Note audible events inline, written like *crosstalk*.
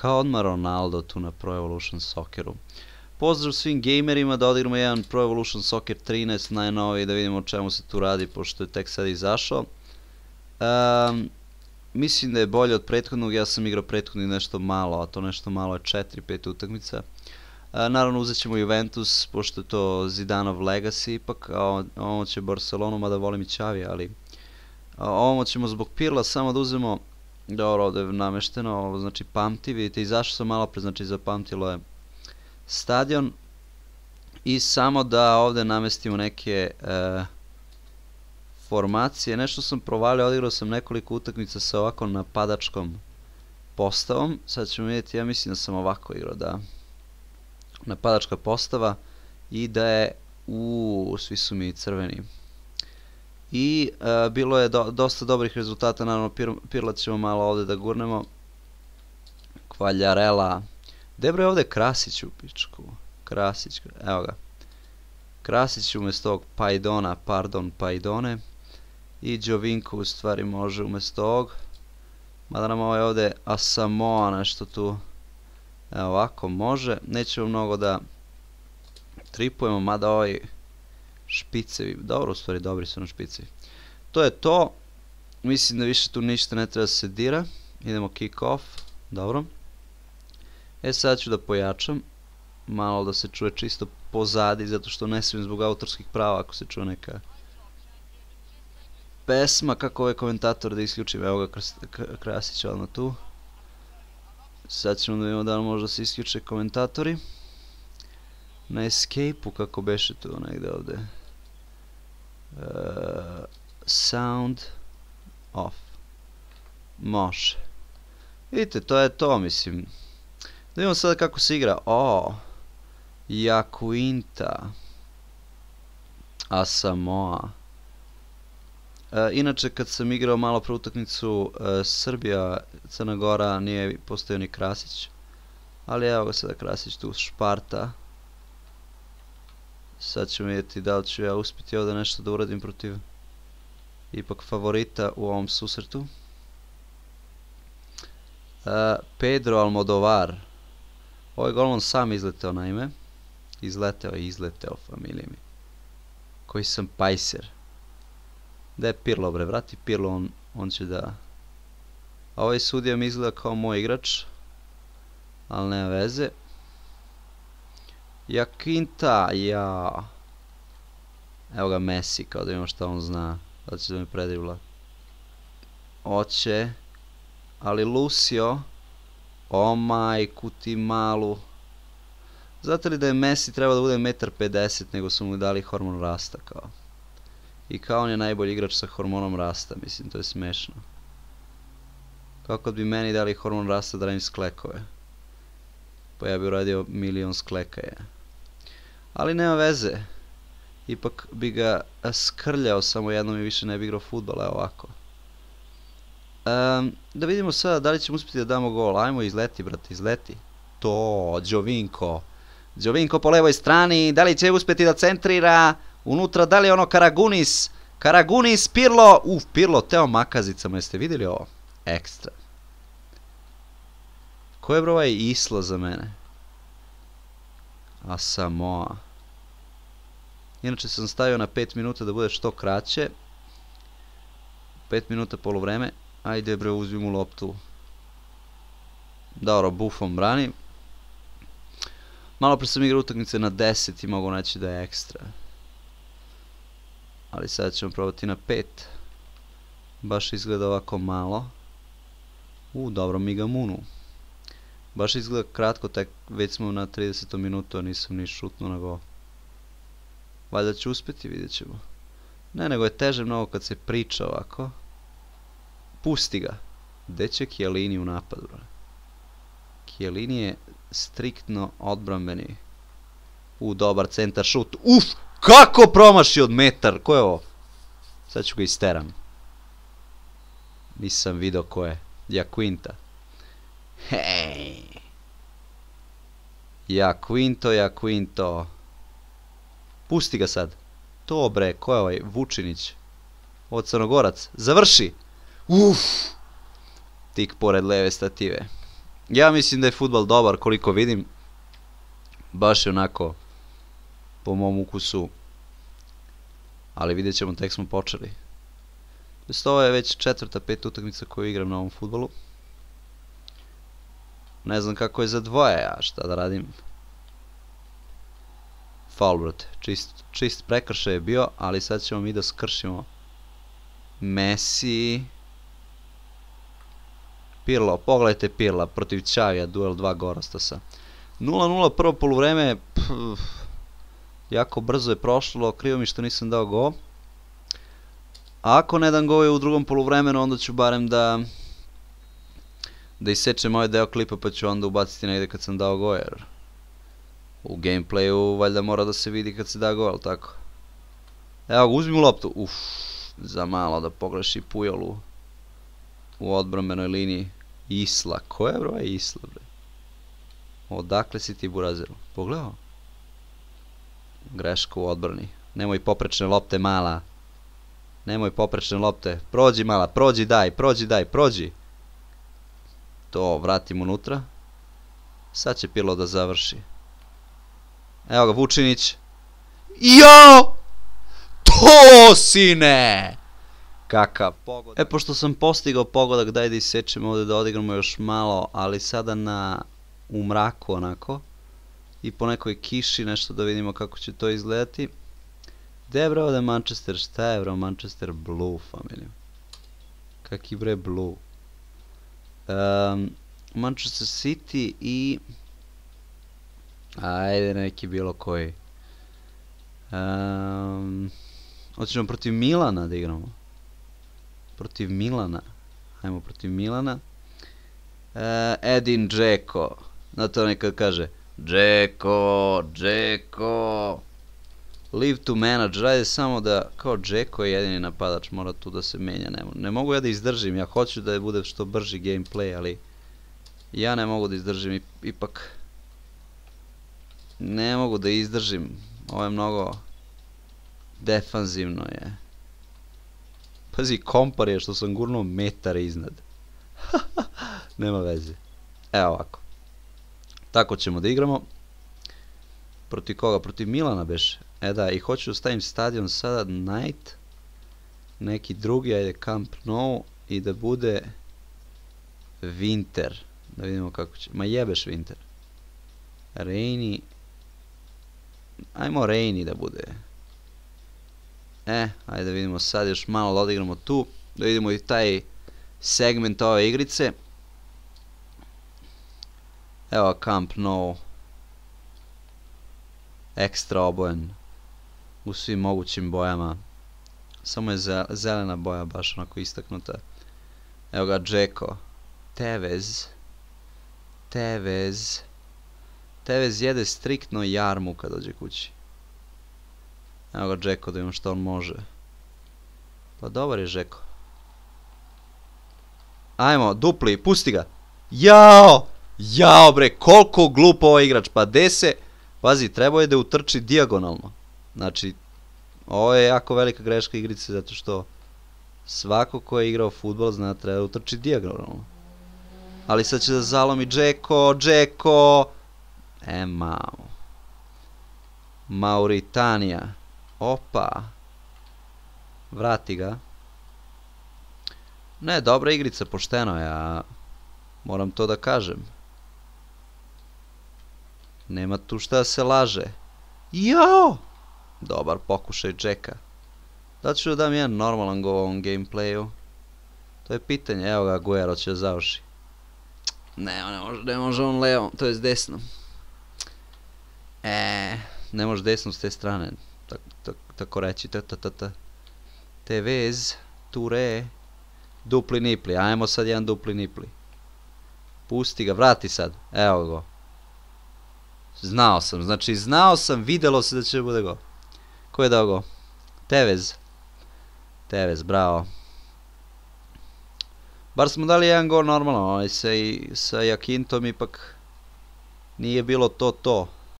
Kao odmah Ronaldo tu na Pro Evolution Socceru. Pozdrav svim gamerima da odigramo jedan Pro Evolution Soccer 13 najnoviji da vidimo o čemu se tu radi pošto je tek sad izašao. Um, mislim da je bolje od prethodnog, ja sam igrao prethodni nešto malo, a to nešto malo je 4-5 utakmica. A, naravno uzet ćemo Juventus, pošto je to Zidanov legacy ipak, a ovo će Barcelonu, mada volim i Čavi, ali ovo ćemo zbog Pirla samo da uzmemo, dobro ovde je namešteno, ovo znači pamti, vidite izašao sam malo pre, znači zapamtilo je stadion i samo da ovde namestimo neke e, formacije, nešto sam provalio, odigrao sam nekoliko utakmica sa ovako napadačkom postavom, sad ćemo vidjeti, ja mislim da sam ovako igrao, da. Napadačka postava i da je, u svi su mi crveni, i e, bilo je do, dosta dobrih rezultata, naravno Pir, Pirlat ćemo malo ovde da gurnemo, Kvaljarela, Debro je ovde Krasić u pičku, Krasić, evo ga, Krasić umesto ovog Pajdona, pardon, Pajdone, i Đovinko u stvari može umesto ovog, mada nam ovaj ovde Asamoa nešto tu, evo ovako može, nećemo mnogo da tripujemo, mada ovaj špicevi, dobro u stvari dobri su na špicevi. To je to, mislim da više tu ništa ne treba da se dira, idemo kick off, dobro. E sad ću da pojačam, malo da se čuje čisto pozadi, zato što ne smijem zbog autorskih prava ako se čuje neka pesma, kako ovaj komentator da isključim, evo ga Krasić odmah tu. Sad ćemo da vidimo da li možda se isključe komentatori. Na escape-u kako beše tu negde ovde. Uh, sound off. Može. Vidite, to je to, mislim. Da vidimo sada kako se igra. O, Jakuinta. Asamoa. E, inače, kad sam igrao malo pre utakmicu e, Srbija, Crna Gora, nije postojao ni Krasić. Ali evo ga sada Krasić tu, Šparta. Sad ćemo vidjeti da li ću ja uspjeti ovdje nešto da uradim protiv ipak favorita u ovom susretu. Uh, Pedro Almodovar. Ovaj golman sam izleteo naime. Izleteo i izleteo familije mi. Koji sam pajser. Da je Pirlo bre, vrati Pirlo, on, on će da... A ovaj sudija mi izgleda kao moj igrač. Ali nema veze. Jakinta, ja. Evo ga Messi, kao da imamo šta on zna. Da će da me predribla. Oće. Ali Lucio. O majku ti malu. Zato li da je Messi trebao da bude 1,50 m nego su mu dali hormon rasta kao. I kao on je najbolji igrač sa hormonom rasta, mislim, to je smešno. Kako bi meni dali hormon rasta da radim sklekove. Pa ja bih uradio milion sklekaja. Ali nema veze. Ipak bi ga skrljao samo jednom i više ne bi igrao futbol, evo ovako. Um, da vidimo sada da li ćemo uspjeti da damo gol. Ajmo izleti, brate, izleti. To, Đovinko. Đovinko po levoj strani, da li će uspjeti da centrira? Unutra, da li je ono Karagunis? Karagunis, Pirlo. Uf, Pirlo, teo makazicama, jeste vidjeli ovo? Ekstra. Ko je bro ovaj Isla za mene? A Samoa. Inače sam stavio na 5 minuta da bude što kraće. 5 minuta polovreme. Ajde bre, uzmi mu loptu. Dobro, bufom brani. Malo pre sam igrao utakmice na 10 i mogu naći da je ekstra. Ali sad ćemo probati na 5. Baš izgleda ovako malo. U, dobro, Migamunu. Baš izgleda kratko, tek već smo na 30. minutu, a nisam ni šutno na go. Valjda ću uspjeti, vidjet ćemo. Ne, nego je teže mnogo kad se priča ovako. Pusti ga. Gde će Kjelini u napadu? Kjelini je striktno odbrambeni. U, dobar centar šut. Uf! Kako promaši od metar? Ko je ovo? Sad ću ga isteram. Nisam video ko je. Ja Hej! Ja Quinto, ja Quinto. Pusti ga sad. To bre, ko je ovaj? Vučinić. Ovo crnogorac. Završi! Uf! Tik pored leve stative. Ja mislim da je futbal dobar koliko vidim. Baš je onako po mom ukusu. Ali vidjet ćemo, tek smo počeli. Ovo je već četvrta, pet utakmica koju igram na ovom futbolu. Ne znam kako je za dvoje, a šta da radim. Faul, brate. Čist, čist prekršaj je bio, ali sad ćemo mi da skršimo Messi. Pirlo, pogledajte Pirla protiv Čavija, duel 2 Gorostasa. 0-0 prvo polovreme, jako brzo je prošlo, krivo mi što nisam dao go. Ako ne dam go je u drugom polovremenu, onda ću barem da da isečem ovaj deo klipa pa ću onda ubaciti negde kad sam dao go, jer u gameplayu valjda mora da se vidi kad se da go, ali tako? Evo ga, uzmi loptu, uff, za malo da pogreši Pujolu u odbrambenoj liniji. Isla, ko je bro, Isla bre? Odakle si ti Burazeru? Pogledao? Greška u odbrani. Nemoj poprečne lopte mala. Nemoj poprečne lopte. Prođi mala, prođi daj, prođi daj, prođi. To vratim unutra. Sad će Pirlo da završi. Evo ga, Vučinić. Jo! To, sine! Kakav pogodak. E, pošto sam postigao pogodak, daj da isečemo ovde da odigramo još malo, ali sada na u mraku onako. I po nekoj kiši nešto da vidimo kako će to izgledati. Gde je bre ovde Manchester? Šta je bre Manchester Blue familiju? Kaki bre Blue? Um, Manchester City i... Ajde, neki bilo koji. Um, hoćemo protiv Milana da igramo. Protiv Milana. Hajmo protiv Milana. Uh, Edin Džeko. Na to nekad kaže Džeko, Džeko. Leave to manage. Radi samo da, kao Džeko je jedini napadač, mora tu da se menja. Ne, ne mogu ja da izdržim, ja hoću da bude što brži gameplay, ali ja ne mogu da izdržim ipak. Ne mogu da izdržim. Ovo je mnogo defanzivno je. Pazi, kompar je što sam gurnuo metar iznad. *laughs* Nema veze. Evo ovako. Tako ćemo da igramo. Protiv koga? Protiv Milana beš. E da, i hoću da stavim stadion sada Night. Neki drugi, ajde Camp Nou. I da bude Winter. Da vidimo kako će. Ma jebeš Winter. Rainy. Ajmo Rainy da bude. E, ajde da vidimo sad još malo da odigramo tu. Da vidimo i taj segment ove igrice. Evo Camp Nou. Ekstra obojen. U svim mogućim bojama. Samo je zelena boja baš onako istaknuta. Evo ga Džeko. Tevez. Tevez. Tevez jede striktno jarmu kad dođe kući. Evo ga Džeko da imam što on može. Pa dobar je Džeko. Ajmo, dupli, pusti ga. Jao! Jao bre, koliko glupo ovaj igrač. Pa dese, pazi, trebao je da utrči dijagonalno. Znači, ovo je jako velika greška igrice zato što svako ko je igrao futbol zna da treba da utrči dijagonalno. Ali sad će da zalomi Džeko, Džeko. E, mao. Mauritanija. Opa. Vrati ga. Ne, dobra igrica, pošteno je, a moram to da kažem. Nema tu šta da se laže. Jao! Dobar pokušaj Jacka. Da ću da dam jedan normalan go ovom gameplayu. To je pitanje, evo ga Guero će da završi. Ne, ne može, ne može on levom, to je desnom. E, ne može desnom s te strane, tak, tak, tako reći, ta ta ta ta. Tevez, Ture, dupli nipli, ajmo sad jedan dupli nipli. Pusti ga, vrati sad, evo go. Znao sam, znači znao sam, videlo se da će bude go. Ko je dao go? Tevez. Tevez, bravo. Bar smo dali jedan gol normalno, ovaj sa, sa Jakintom ipak nije bilo to to.